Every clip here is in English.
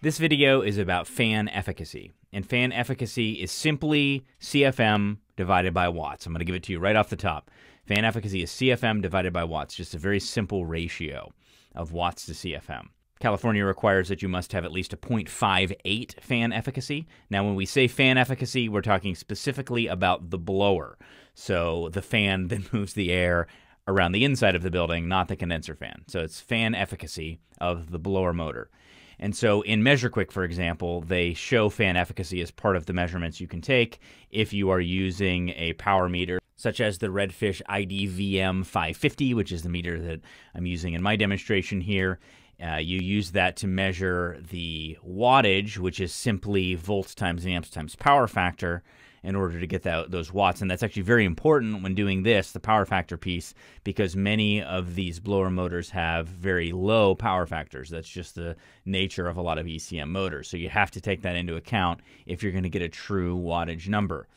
This video is about fan efficacy, and fan efficacy is simply CFM divided by watts. I'm going to give it to you right off the top. Fan efficacy is CFM divided by watts, just a very simple ratio of watts to CFM. California requires that you must have at least a 0.58 fan efficacy. Now, when we say fan efficacy, we're talking specifically about the blower. So the fan that moves the air around the inside of the building, not the condenser fan. So it's fan efficacy of the blower motor. And so in MeasureQuick, for example, they show fan efficacy as part of the measurements you can take if you are using a power meter, such as the Redfish IDVM 550, which is the meter that I'm using in my demonstration here. Uh, you use that to measure the wattage, which is simply volts times amps times power factor, in order to get that, those watts. And that's actually very important when doing this, the power factor piece, because many of these blower motors have very low power factors. That's just the nature of a lot of ECM motors. So you have to take that into account if you're going to get a true wattage number.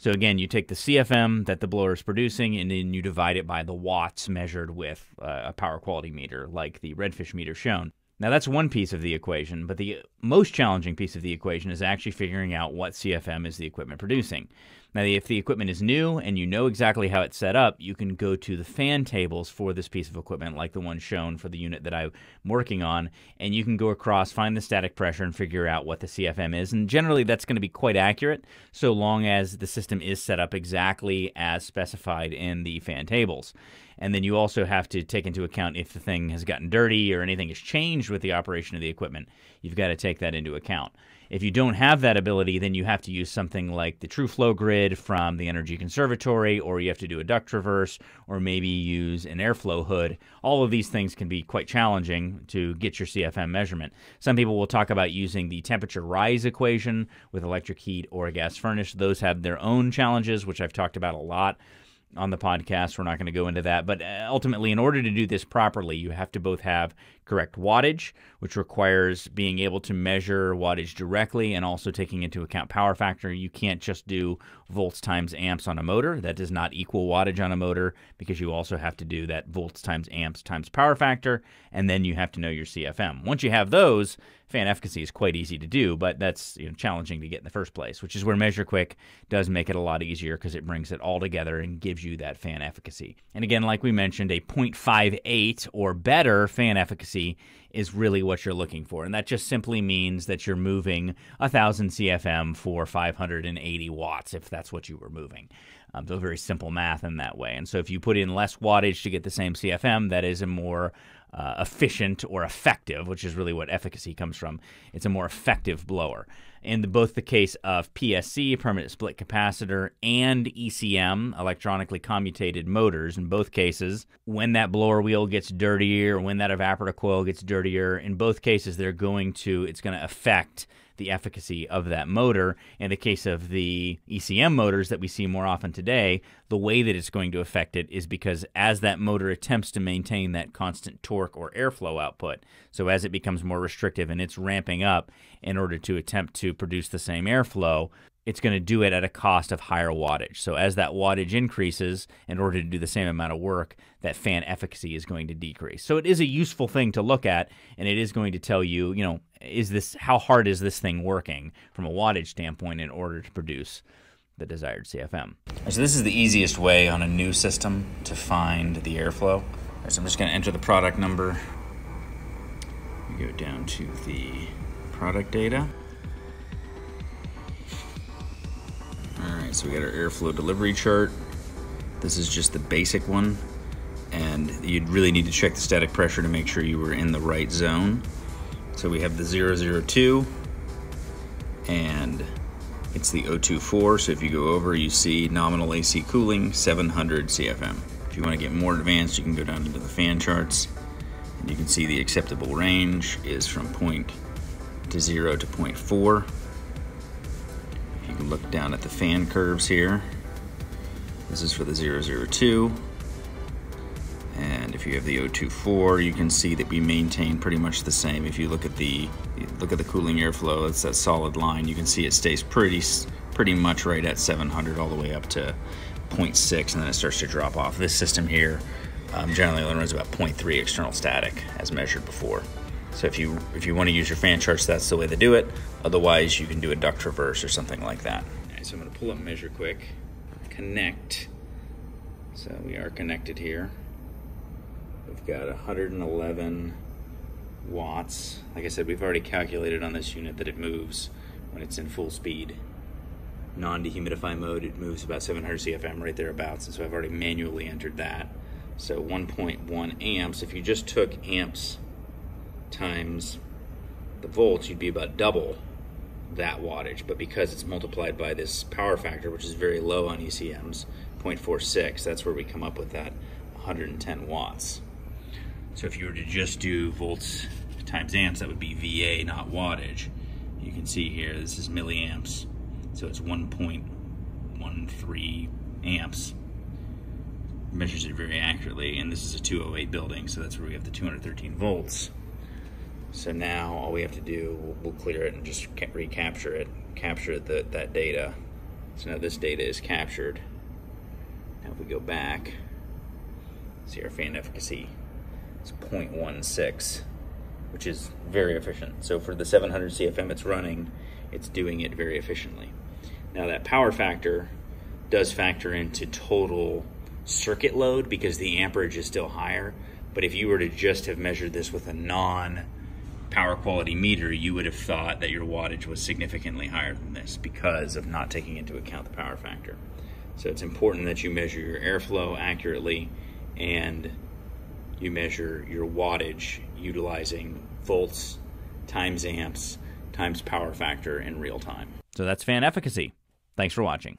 So again, you take the CFM that the blower is producing and then you divide it by the watts measured with uh, a power quality meter like the Redfish meter shown. Now, that's one piece of the equation, but the most challenging piece of the equation is actually figuring out what CFM is the equipment producing. Now, if the equipment is new and you know exactly how it's set up, you can go to the fan tables for this piece of equipment, like the one shown for the unit that I'm working on, and you can go across, find the static pressure, and figure out what the CFM is. And generally, that's going to be quite accurate, so long as the system is set up exactly as specified in the fan tables. And then you also have to take into account if the thing has gotten dirty or anything has changed with the operation of the equipment. You've got to take that into account. If you don't have that ability, then you have to use something like the TrueFlow grid from the Energy Conservatory, or you have to do a duct traverse, or maybe use an airflow hood. All of these things can be quite challenging to get your CFM measurement. Some people will talk about using the temperature rise equation with electric heat or a gas furnace. Those have their own challenges, which I've talked about a lot on the podcast. We're not going to go into that. But uh, ultimately, in order to do this properly, you have to both have correct wattage, which requires being able to measure wattage directly and also taking into account power factor. You can't just do volts times amps on a motor. That does not equal wattage on a motor because you also have to do that volts times amps times power factor, and then you have to know your CFM. Once you have those, fan efficacy is quite easy to do, but that's you know, challenging to get in the first place, which is where MeasureQuick does make it a lot easier because it brings it all together and gives you that fan efficacy. And again, like we mentioned, a 0.58 or better fan efficacy is really what you're looking for. And that just simply means that you're moving 1000 CFM for 580 watts, if that's what you were moving. Um, so very simple math in that way. And so if you put in less wattage to get the same CFM, that is a more uh, efficient or effective, which is really what efficacy comes from. It's a more effective blower. In the, both the case of PSC, permanent split capacitor, and ECM, electronically commutated motors, in both cases, when that blower wheel gets dirtier, or when that evaporator coil gets dirtier, in both cases, they're going to, it's going to affect the efficacy of that motor. In the case of the ECM motors that we see more often today, the way that it's going to affect it is because as that motor attempts to maintain that constant torque or airflow output, so as it becomes more restrictive and it's ramping up in order to attempt to produce the same airflow, it's going to do it at a cost of higher wattage. So as that wattage increases, in order to do the same amount of work, that fan efficacy is going to decrease. So it is a useful thing to look at, and it is going to tell you, you know, is this how hard is this thing working from a wattage standpoint in order to produce the desired CFM. So this is the easiest way on a new system to find the airflow. so I'm just going to enter the product number. We Go down to the product data. Alright, so we got our airflow delivery chart. This is just the basic one. And you'd really need to check the static pressure to make sure you were in the right zone. So we have the 002 and it's the 024. So if you go over, you see nominal AC cooling, 700 CFM. If you want to get more advanced, you can go down into the fan charts and you can see the acceptable range is from point to zero to 0.4 can look down at the fan curves here. This is for the 002. And if you have the 024, you can see that we maintain pretty much the same. If you look at the look at the cooling airflow, it's that solid line. You can see it stays pretty pretty much right at 700 all the way up to 0.6, and then it starts to drop off. This system here um, generally runs about 0.3 external static, as measured before. So if you if you want to use your fan charts, that's the way to do it. Otherwise, you can do a duct traverse or something like that. so I'm going to pull up MeasureQuick, connect. So we are connected here. We've got 111 watts. Like I said, we've already calculated on this unit that it moves when it's in full speed. Non-dehumidify mode, it moves about 700 CFM right thereabouts, and so I've already manually entered that. So 1.1 amps, if you just took amps times the volts, you'd be about double that wattage. But because it's multiplied by this power factor, which is very low on ECMs, 0.46, that's where we come up with that 110 watts. So if you were to just do volts times amps, that would be VA, not wattage. You can see here, this is milliamps, so it's 1.13 amps. Measures it very accurately, and this is a 208 building, so that's where we have the 213 volts. So now all we have to do, we'll, clear it and just recapture it, capture the, that data. So now this data is captured. Now if we go back, see our fan efficacy it's 0.16, which is very efficient. So for the 700 CFM it's running, it's doing it very efficiently. Now that power factor does factor into total circuit load because the amperage is still higher. But if you were to just have measured this with a non power quality meter, you would have thought that your wattage was significantly higher than this because of not taking into account the power factor. So it's important that you measure your airflow accurately and you measure your wattage utilizing volts times amps times power factor in real time. So that's fan efficacy. Thanks for watching.